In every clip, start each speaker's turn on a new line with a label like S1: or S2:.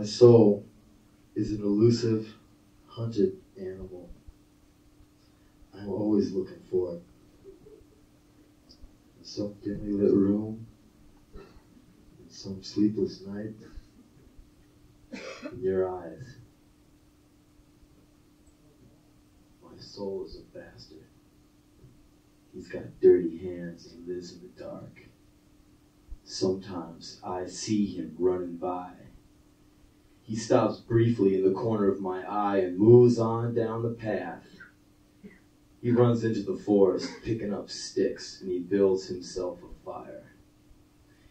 S1: My soul is an elusive, hunted animal. I'm always looking for it. In some dimly lit room, in some sleepless night, in your eyes. My soul is a bastard. He's got dirty hands and lives in the dark. Sometimes I see him running by. He stops briefly in the corner of my eye and moves on down the path. He runs into the forest, picking up sticks, and he builds himself a fire.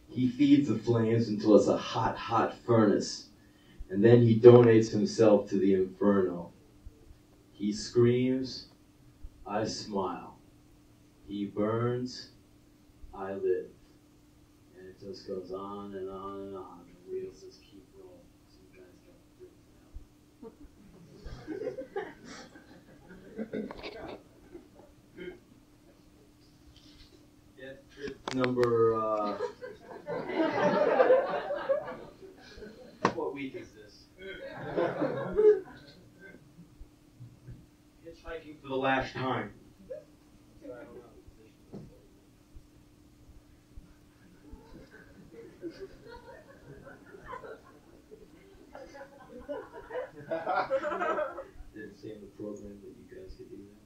S1: He feeds the flames until it's a hot, hot furnace, and then he donates himself to the inferno. He screams, I smile. He burns, I live. And it just goes on and on and on. The wheels just keep rolling. So you guys got to Get trip number, uh, what week is this? Hitchhiking for the last time. Did it say in the program that you guys could do that?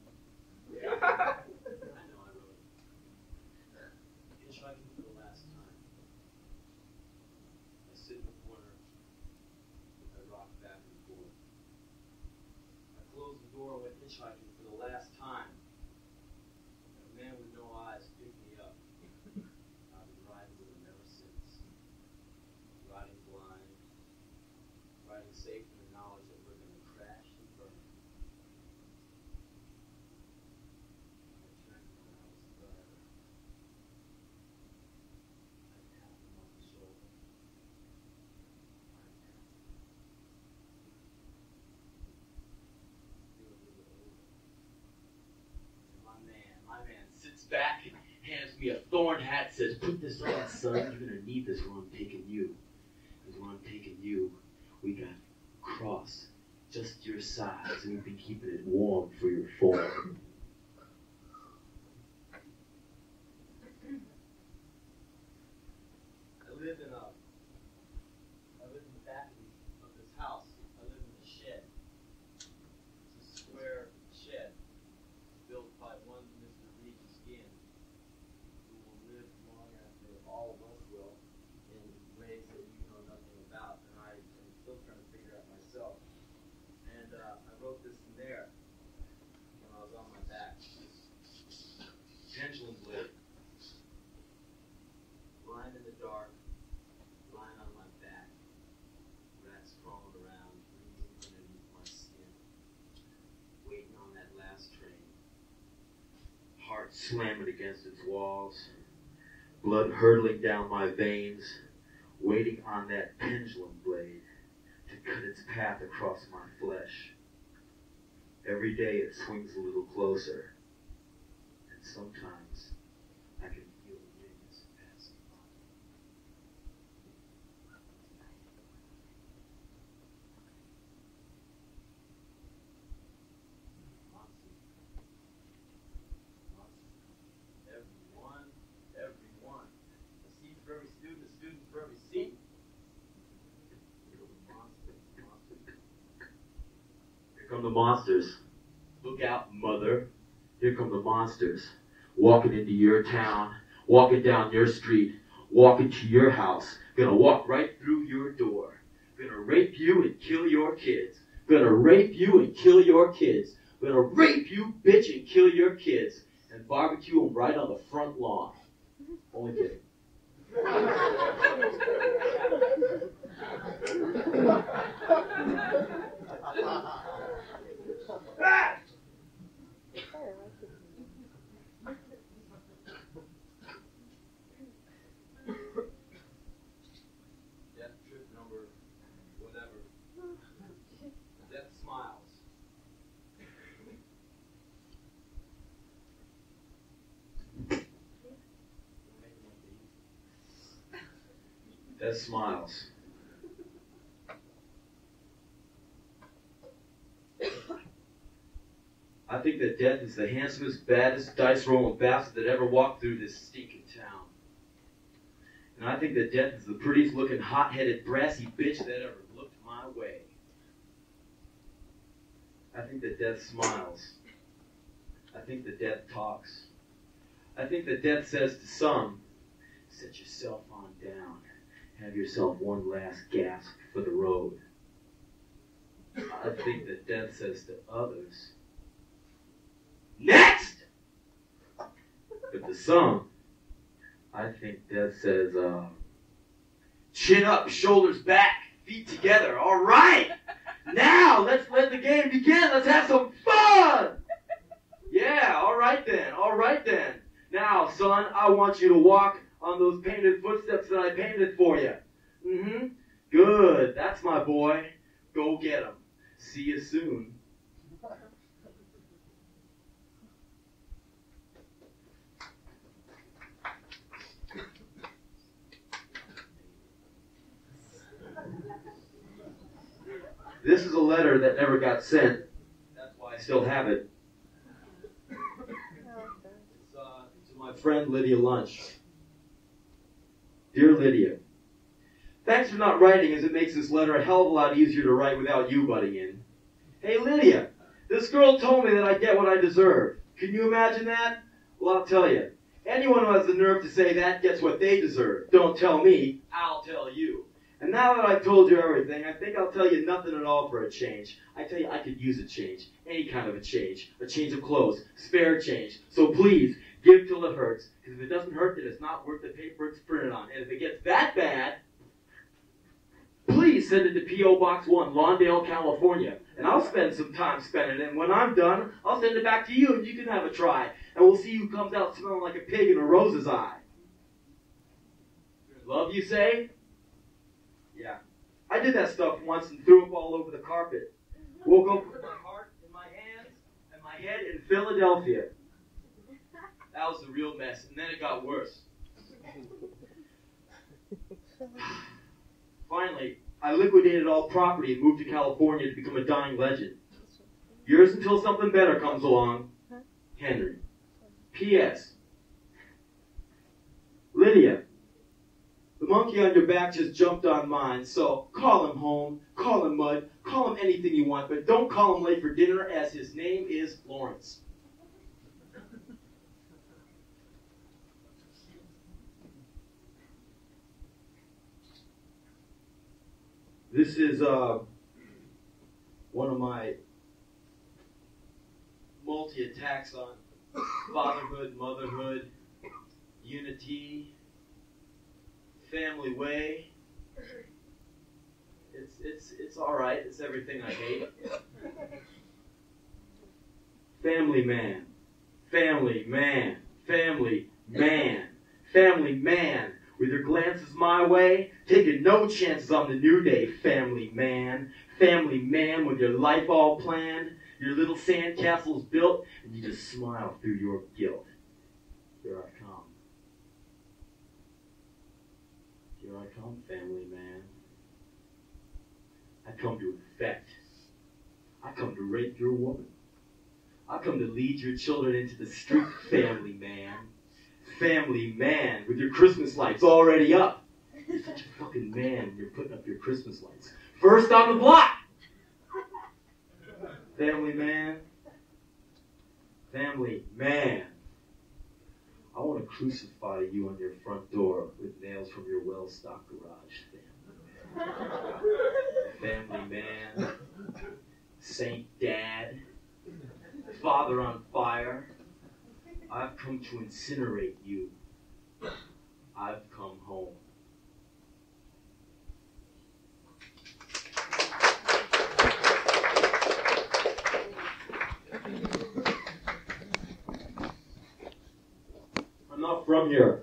S1: I know I wrote it. Hitchhiking for the last time. I sit in the corner. I rock back and forth. I close the door and went hitchhiking for the last time. A man with no eyes picked me up. I've been riding with him ever since. Riding blind. Riding safe in the knowledge that we're going to crash and burn. I turned when I was the driver. I tapped him on the shoulder. I tapped him. You're a little older. And my man, my man sits back and a thorn hat, says, Put this on, son. You're going to need this when I'm taking you. Because when I'm taking you, we got cross just your size, and we've been keeping it warm for your form. I live in a, I live in the back of this house. I live in a shed. It's a square shed built by one Mr. Regis Ginn, who will live long after all of us will in ways that you know nothing about, and I am still trying to figure out myself. And uh, I wrote this in there when I was on my back. Pendulum blade. Lying in the dark, lying on my back. Rats crawling around, breathing underneath my skin. Waiting on that last train. Slamming against its walls. Blood hurtling down my veins. Waiting on that pendulum blade to cut its path across my flesh. Every day it swings a little closer, and sometimes I can feel the wings passing by. Everyone, everyone. A seat for every student, a student for every seat. Here come the monsters. Look out, mother. Here come the monsters. Walking into your town, walking down your street, walking to your house. Gonna walk right through your door. Gonna rape you and kill your kids. Gonna rape you and kill your kids. Gonna rape you, bitch, and kill your kids. And barbecue them right on the front lawn. Only kidding. that smiles. I think that death is the handsomest, baddest dice rolling bastard that ever walked through this stinking town. And I think that death is the prettiest looking, hot headed, brassy bitch that ever looked my way. I think that death smiles. I think that death talks. I think that death says to some, set yourself on down. Have yourself one last gasp for the road. I think that death says to others, Next! But to some, I think death says, uh, chin up, shoulders back, feet together. All right! Now, let's let the game begin. Let's have some fun! Yeah, all right then, all right then. Now, son, I want you to walk on those painted footsteps that I painted for you. Mm-hmm. Good. That's my boy. Go get him. See you soon. This is a letter that never got sent. That's why I still have it. It's uh, to my friend Lydia Lunch. Dear Lydia, thanks for not writing as it makes this letter a hell of a lot easier to write without you butting in. Hey Lydia, this girl told me that I get what I deserve. Can you imagine that? Well, I'll tell you. Anyone who has the nerve to say that gets what they deserve. Don't tell me, I'll tell you. And now that I've told you everything, I think I'll tell you nothing at all for a change. I tell you, I could use a change. Any kind of a change. A change of clothes. Spare change. So please, give till it hurts. Because if it doesn't hurt, then it's not worth the paper it's printed on. And if it gets that bad, please send it to P.O. Box 1, Lawndale, California. And I'll spend some time spending it. And when I'm done, I'll send it back to you and you can have a try. And we'll see who comes out smelling like a pig in a rose's eye. Love, you say? Yeah. I did that stuff once and threw up all over the carpet. Woke up with my heart in my hands and my head in Philadelphia. That was the real mess. And then it got worse. Finally, I liquidated all property and moved to California to become a dying legend. Yours until something better comes along, Henry. P.S. Lydia, the monkey on your back just jumped on mine, so call him home, call him Mud, call him anything you want, but don't call him late for dinner as his name is Lawrence. This is uh, one of my multi attacks on fatherhood, motherhood, unity, family way. It's it's it's all right. It's everything I hate. Family man, family man, family man, family man. With your glances my way, taking no chances on the new day, family man, family man. With your life all planned, your little sandcastle's built, and you just smile through your guilt. Here I come. Here I come, family man. I come to infect. I come to rape your woman. I come to lead your children into the street, family man. Family man, with your Christmas lights already up. You're such a fucking man you're putting up your Christmas lights. First on the block! Family man. Family man. I want to crucify you on your front door with nails from your well-stocked garage, family. family man, Saint Dad, Father on fire. I've come to incinerate you. I've come home. I'm not from here.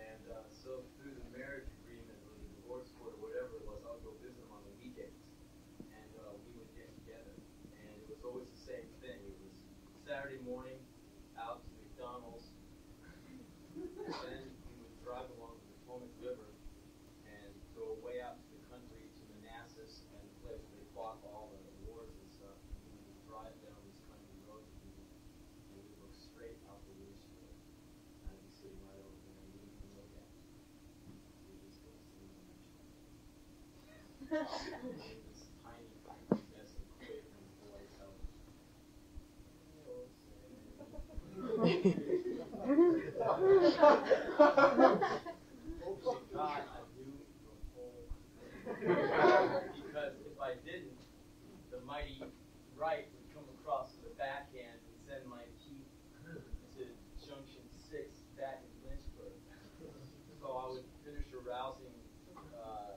S1: and because if I didn't, the mighty right would come across the backhand and send my teeth to Junction 6 back in Lynchburg. So I would finish a rousing uh,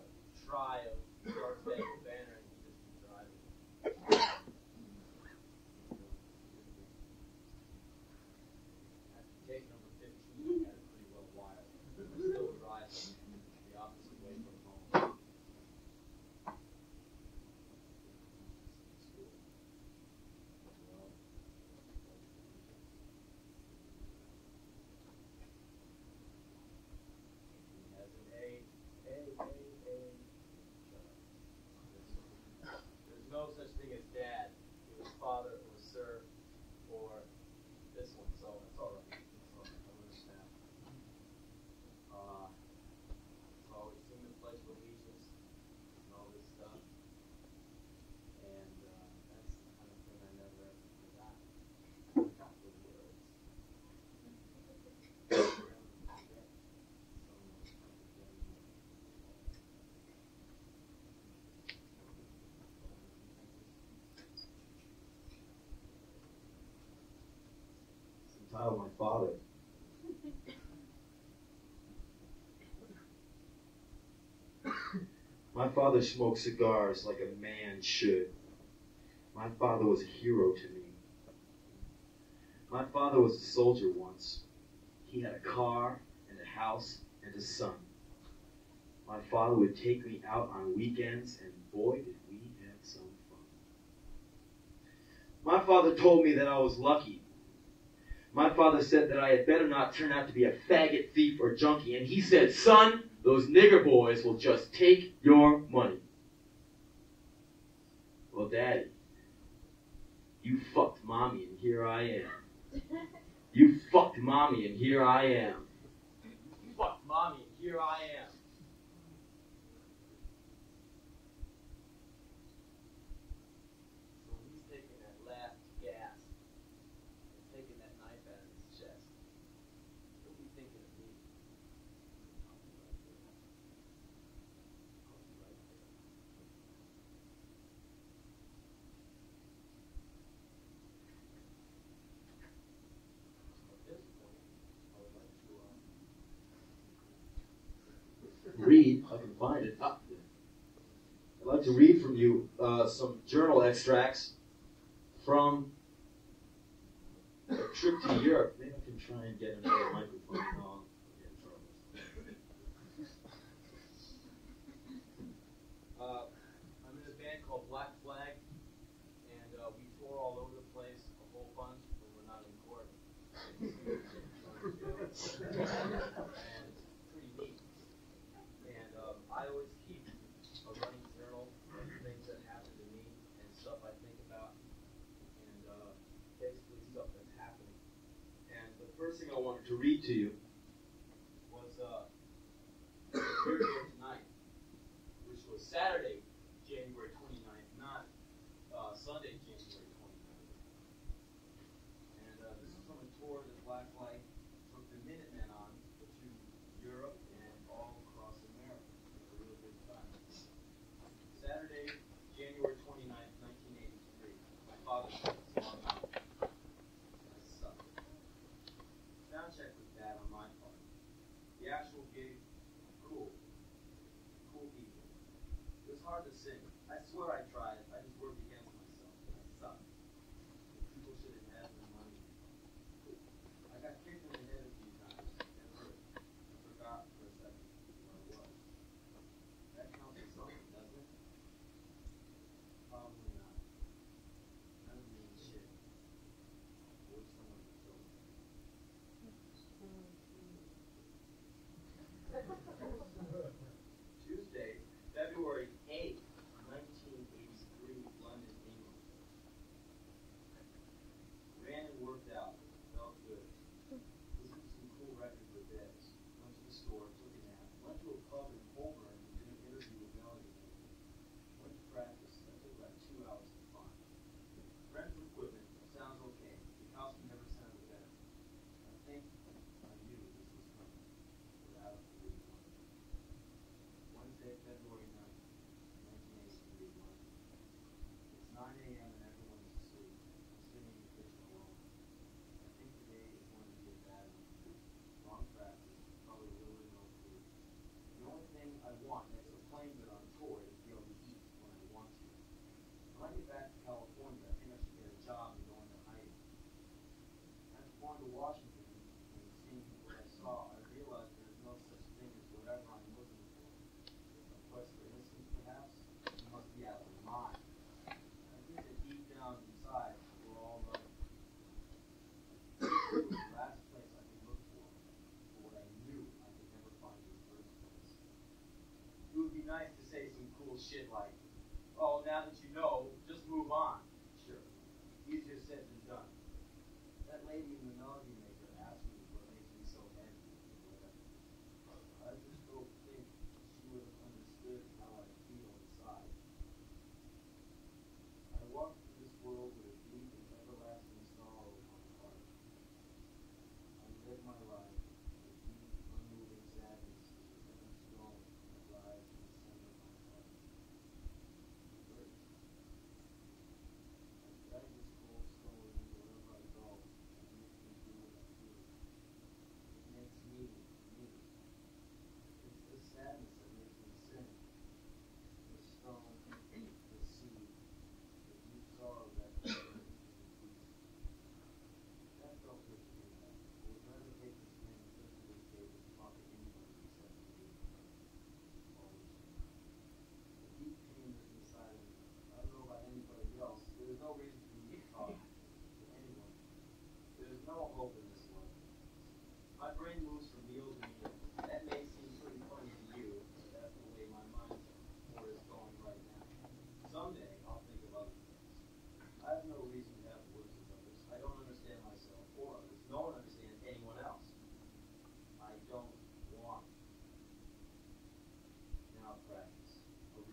S2: my father. My father smoked cigars like a man should. My father was a hero to me. My father was a soldier once. He had a car and a house and a son. My father would take me out on weekends, and boy, did we have some fun. My father told me that I was lucky my father said that I had better not turn out to be a faggot, thief, or junkie, and he said, Son, those nigger boys will just take your money. Well, Daddy, you fucked mommy, and here I am. You fucked mommy, and here I am.
S1: You fucked mommy, and here I am.
S2: I'd like to read from you uh, some journal extracts from a trip to Europe. Maybe I can try and get another microphone.
S1: I
S2: wanted to read to you
S1: was uh, here tonight, which was Saturday. hard to sing. I swear I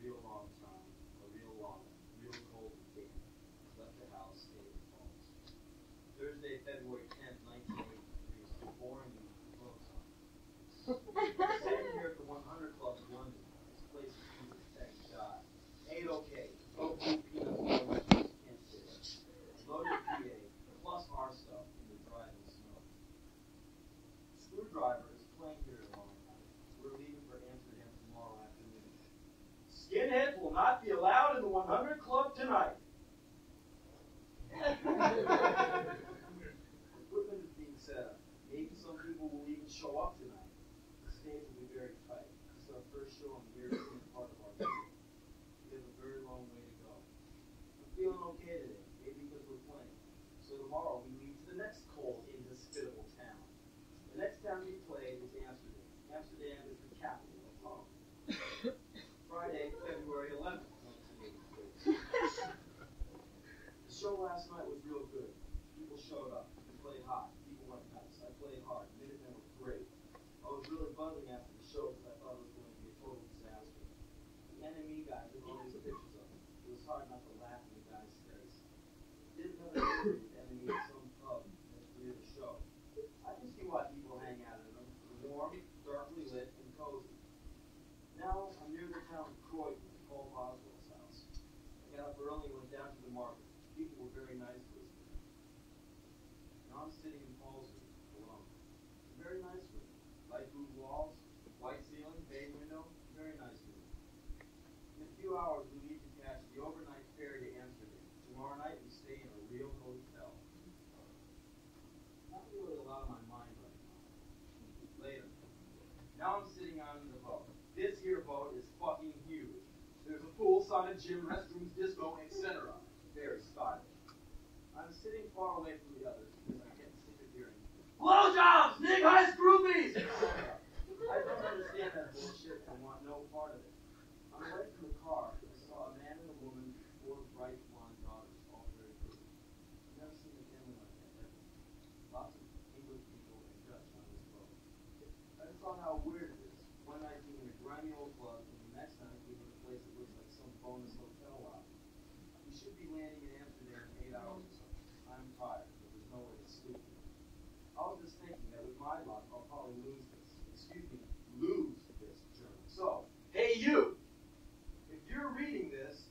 S1: real long time, a real long, real cold day. Left the house, stayed in the. Thursday, February 10th, 1983, is boring Skinheads will not be allowed in the 100 Club tonight. People were very nice with us. And I'm sitting in Palsy alone. Very nice room. Light blue walls, white ceiling, bay window. Very nice room. In a few hours, we need to catch the overnight ferry to Amsterdam. Tomorrow night, we stay in a real hotel. Not really a lot on my mind right now. Later. Now I'm sitting on the boat. This here boat is fucking huge. There's a pool, sauna, gym, restroom. Far away from the others because of hearing blowjobs, nig high groupies. I don't understand that bullshit and want no part of it. On the way from the car, I saw a man and a woman, four bright blonde daughters, all very pretty. I've never seen a family like that ever. Lots of English people and Dutch on this boat. I just thought how weird it is. One night being in a grimy old club, and the next night being in a place that looks like some bonus hotel lobby. We should be landing in Amsterdam in eight hours or so. I'm tired, but there's no way to sleep. I was just thinking that with my lose this. Excuse me, lose this journal. So, hey you! If you're reading this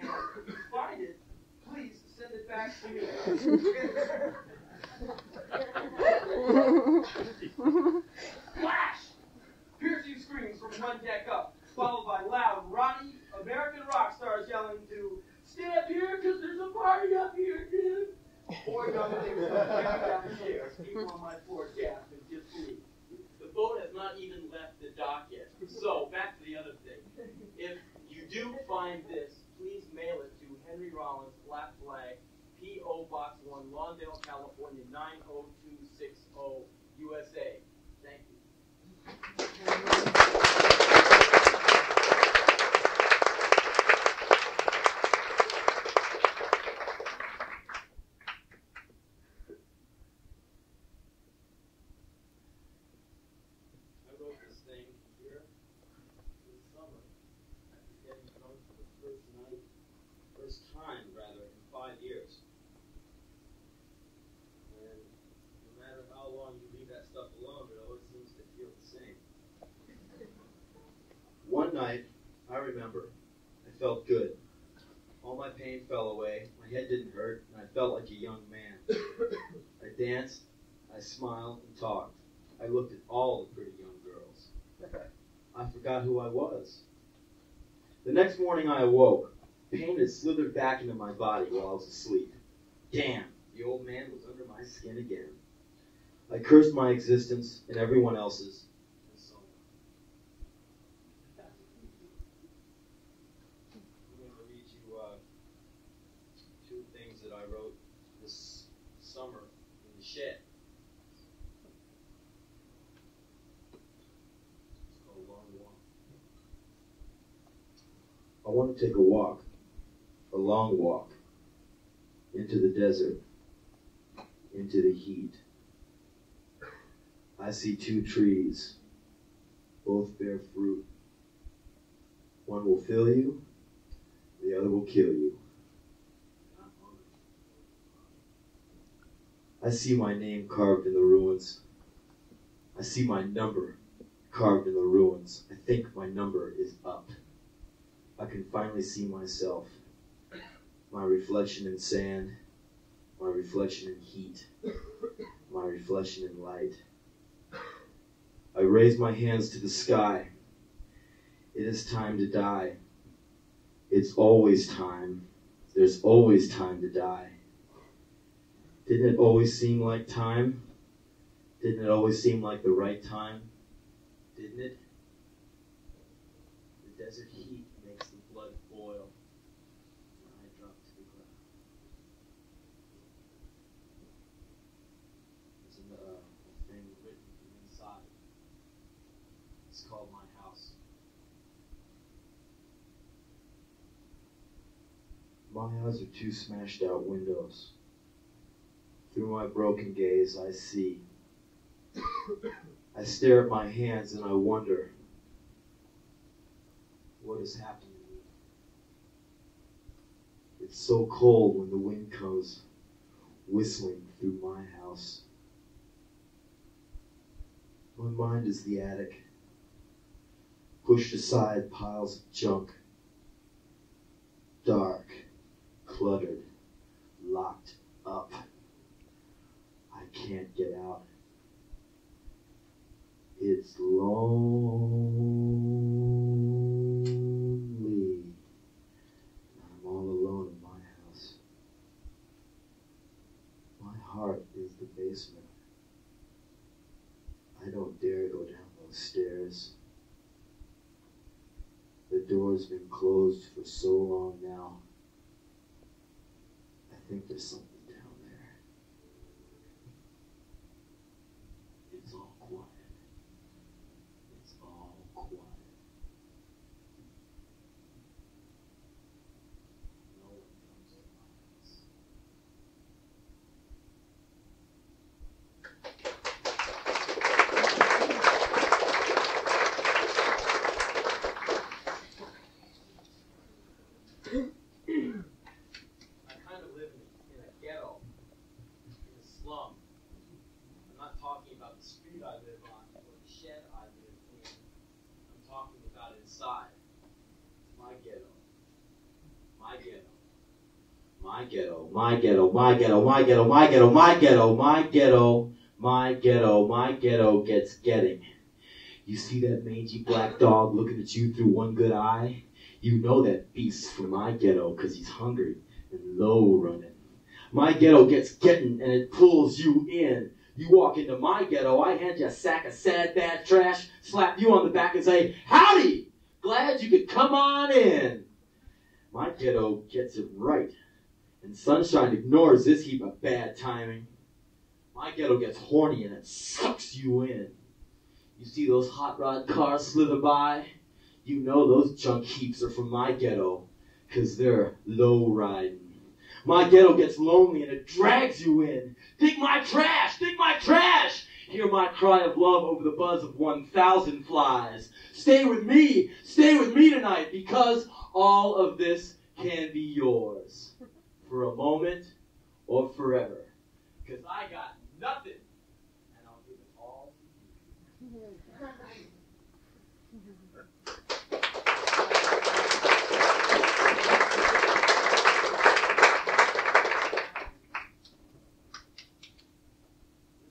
S1: and you find it, please send it back to me. Flash! Piercing screams from one deck up, followed by loud, raunchy American rock stars yelling to Stay up here, cause there's a party up here, dude! Or young things coming down stairs, people on my disbelief. The boat has not even left the dock yet. So, back to the other thing. If you do find this, please mail it to Henry Rollins, Black Flag, P.O. Box 1, Lawndale, California, 90260, USA. Thank you. I wrote this thing here this summer after getting drunk for the first night, first time rather, in five years. And no matter how long you leave that stuff alone, it always seems to feel the same.
S2: One night, I remember, I felt good. All my pain fell away, my head didn't hurt, and I felt like a young man. I danced, I smiled and talked. I looked at all the pretty young girls. I forgot who I was. The next morning I awoke. Pain had slithered back into my body while I was asleep. Damn, the old man was under my skin again. I cursed my existence and everyone else's, and so on.
S1: I'm going to read you uh, two things that I wrote this summer in the shed. It's called Long Walk.
S2: To take a walk, a long walk, into the desert, into the heat. I see two trees, both bear fruit. One will fill you, the other will kill you. I see my name carved in the ruins. I see my number carved in the ruins. I think my number is up. I can finally see myself, my reflection in sand, my reflection in heat, my reflection in light. I raise my hands to the sky. It is time to die. It's always time. There's always time to die. Didn't it always seem like time? Didn't it always seem like the right time? Didn't it? The desert heat makes the blood boil. And I drop to the ground. There's a, uh, a thing written from inside. It's called My House. My eyes are two smashed out windows. Through my broken gaze, I see. I stare at my hands and I wonder what has happened to me. It's so cold when the wind comes whistling through my house. My mind is the attic, pushed aside piles of junk, dark, cluttered, locked up. I can't get out. It's lonely.
S1: I'm all alone in my house.
S3: My heart is the basement. I don't dare go down those stairs. The door's been closed for so interessante. Ghetto, my ghetto,
S1: my ghetto, my ghetto, my ghetto, my ghetto, my ghetto, my ghetto, my ghetto gets getting. You see that mangy black dog looking at you through one good eye? You know that beast's from my ghetto because he's hungry and low running. My ghetto gets getting and it pulls you in. You walk into my ghetto, I hand you a sack of sad bad trash, slap you on the back and say, Howdy! Glad you could come on in. My ghetto gets it right. And Sunshine ignores this heap of bad timing. My ghetto gets horny and it sucks you in. You see those hot rod cars slither by? You know those junk heaps are from my ghetto, cause they're low riding. My ghetto gets lonely and it drags you in. Dig my trash! Dig my trash! Hear my cry of love over the buzz of 1,000 flies. Stay with me! Stay with me tonight because all of this can be yours. For a moment or forever.
S3: Because I got nothing. And I'll give it all to you. This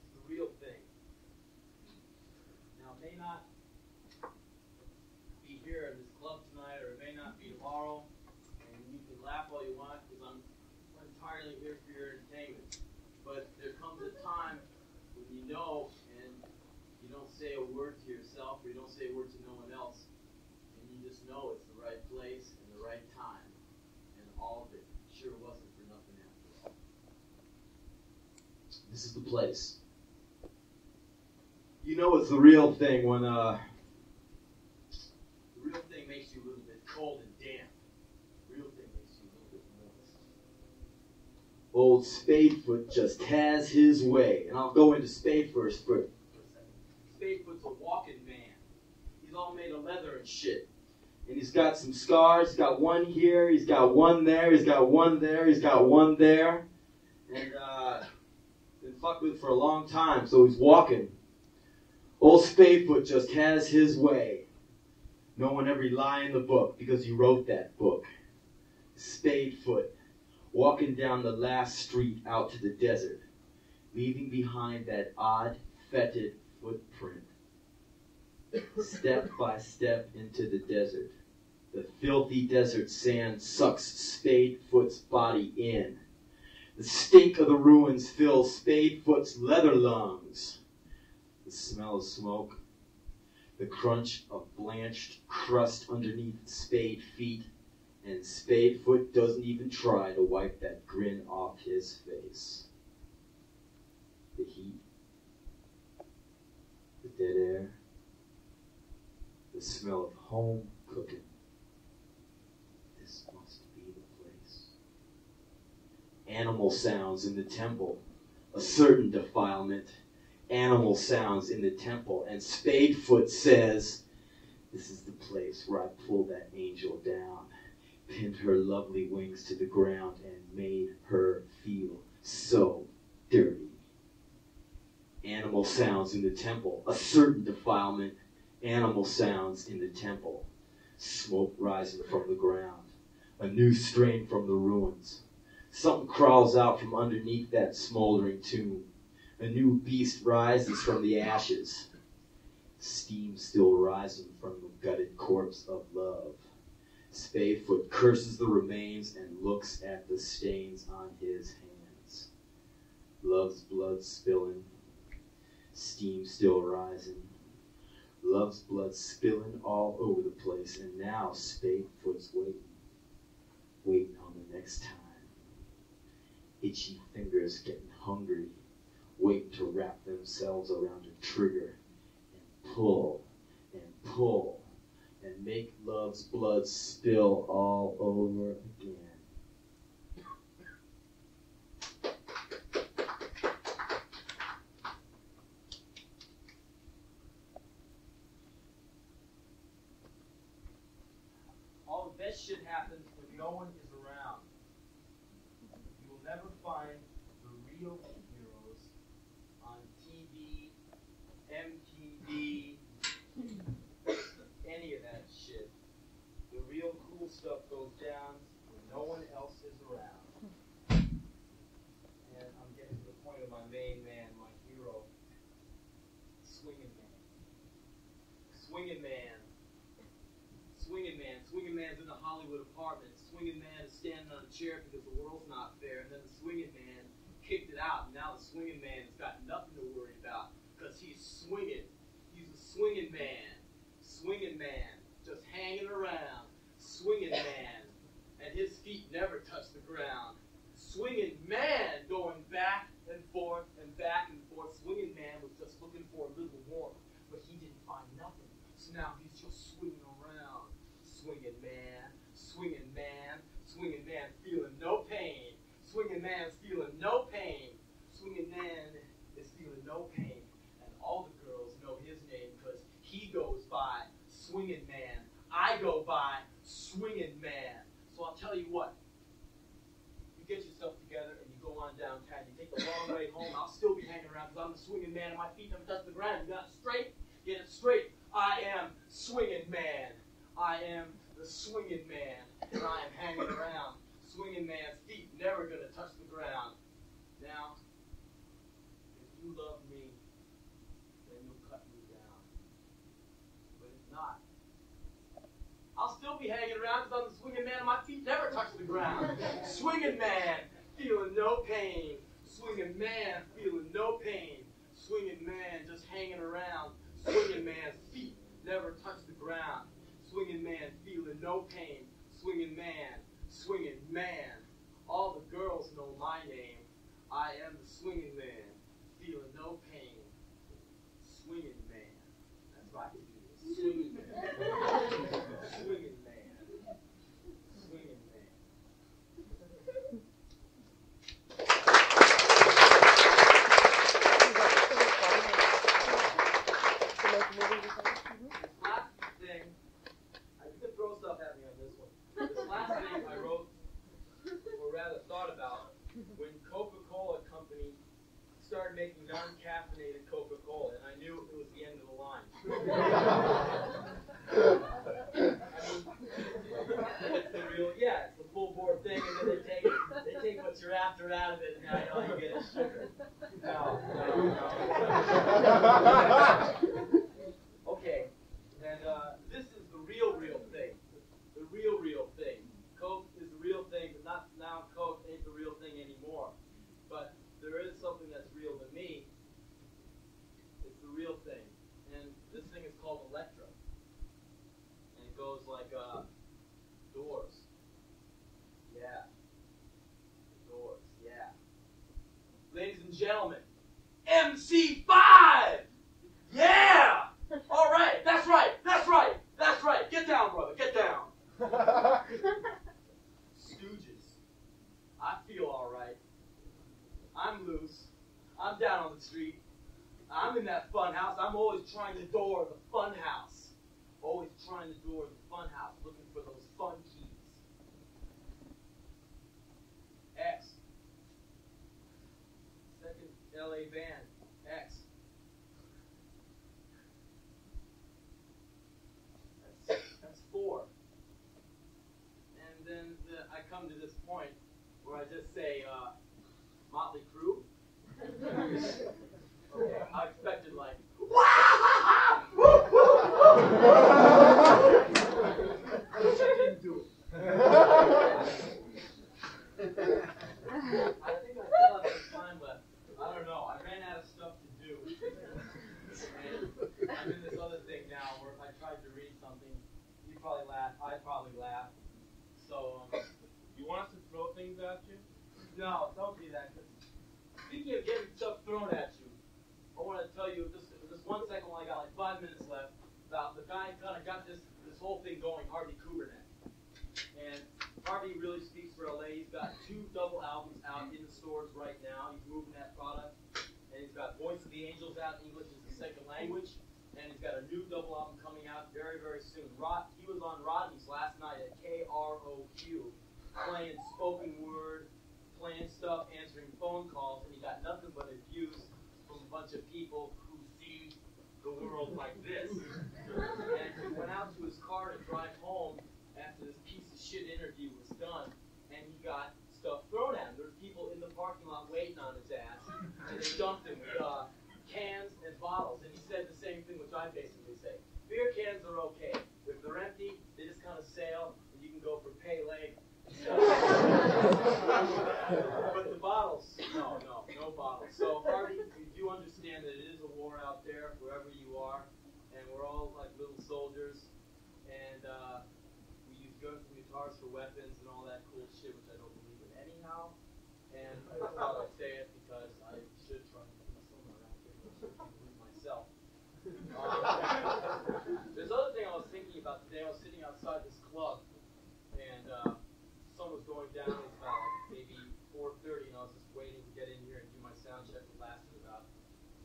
S3: is the real thing. Now, it may not be here in this club tonight, or it may not be tomorrow, and you can laugh all you want because I'm entirely here for your entertainment. But there comes a time when you know and you don't say a word to yourself or you don't say a word to no one else, and you just know it's the right place and the right time, and all of it sure wasn't for nothing after all.
S1: This is the place. You know it's the real thing when, uh,
S3: The real thing makes you a little bit cold and damp. The real thing makes you a little bit moist.
S1: old Spadefoot just has his way. And I'll go into Spade first for
S3: For a second. Spadefoot's a walking man. He's all made of leather and shit.
S1: and he's got some scars. He's got one here, he's got one there, he's got one there, he's got one there. And uh been fucked with for a long time, so he's walking. Old Spadefoot just has his way. Knowing every lie in the book because he wrote that book. Spadefoot, walking down the last street out to the desert, leaving behind that odd, fetid footprint. Step by step into the desert. The filthy desert sand sucks Spadefoot's body in. The stink of the ruins fills Spadefoot's leather lungs. The smell of smoke, the crunch of blanched crust underneath Spade feet, and Spadefoot doesn't even try to wipe that grin off his face. The heat, the dead air, the smell of home cooking. This must be the place. Animal sounds in the temple, a certain defilement. Animal sounds in the temple, and Spadefoot says, This is the place where I pulled that angel down, pinned her lovely wings to the ground, and made her feel so dirty. Animal sounds in the temple, a certain defilement. Animal sounds in the temple, smoke rising from the ground, a new strain from the ruins. Something crawls out from underneath that smoldering tomb. A new beast rises from the ashes. Steam still rising from the gutted corpse of love. Spadefoot curses the remains and looks at the stains on his hands. Love's blood spilling,
S2: steam still rising. Love's blood spilling all over the place, and now Spadefoot's waiting, waiting on the next time itchy fingers getting hungry wait to wrap themselves around a trigger and pull and pull and make love's blood spill all over again.
S1: now he's just swinging around, swinging Swinging man, feeling no pain. Swinging man, feeling no pain. Swinging man, just hanging around. Swinging man's feet never touch the ground. Swinging man, feeling no pain. Swinging man, swinging man. All the girls know my name. I am the swinging man, feeling no pain. world like this. And he went out to his car to drive home after this piece of shit interview was done, and he got stuff thrown at him. There's people in the parking lot waiting on his ass, and they dumped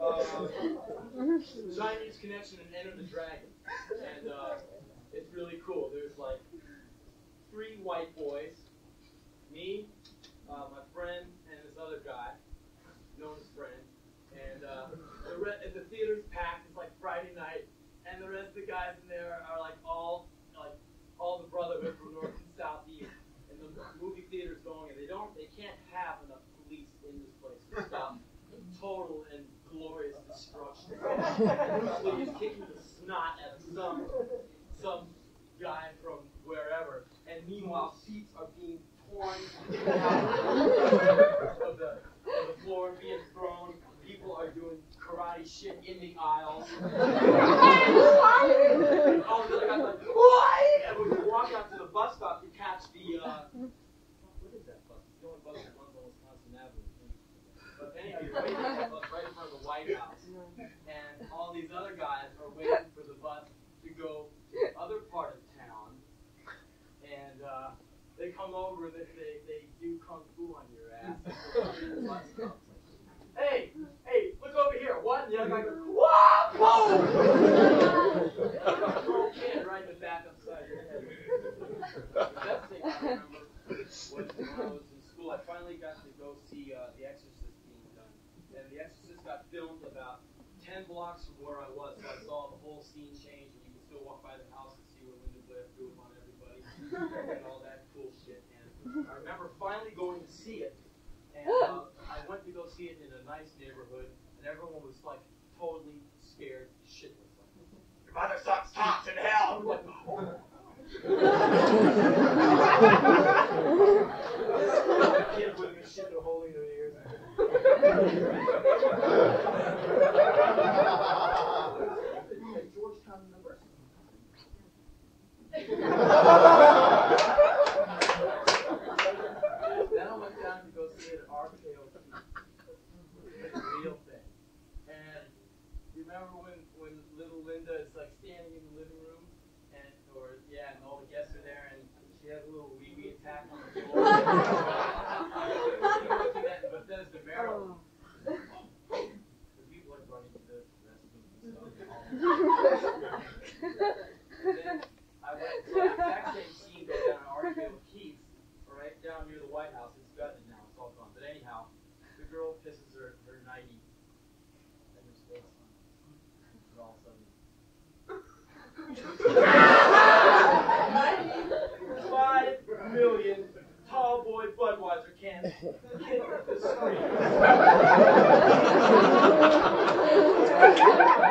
S1: uh, Chinese connection and Enter the Dragon. And uh, it's really cool. There's like three white boys, me, uh, my friend, and this other guy, known as friend. And uh, the re- the theater's packed. It's like Friday night, and the rest of the guys in there are like all like all the brotherhood from north and South East. And the movie theater's going, and they don't they can't have enough police in this place to stop total Bruce Lee is kicking the snot at some some guy from wherever, and meanwhile seats are being torn out of the, of the floor, being thrown. People are doing karate shit in the aisles. and all the other guys like, why? And walk out to the bus stop to catch the. Uh, what is that bus? Going bus Wisconsin Avenue. But right in front of the guys are waiting for the bus to go to the other part of town, and uh, they come over and they, they, they do kung fu on your ass. and everyone was like totally scared shitless. Like, Your mother sucks cocks in hell. I'm like, oh. I went to the exact same team down in Archville Keith, right down near the White House. It's gutted now, it's all gone. But anyhow, the girl pisses her, her and her space. And all of a sudden. Five million tall boy Budweiser cans hit the.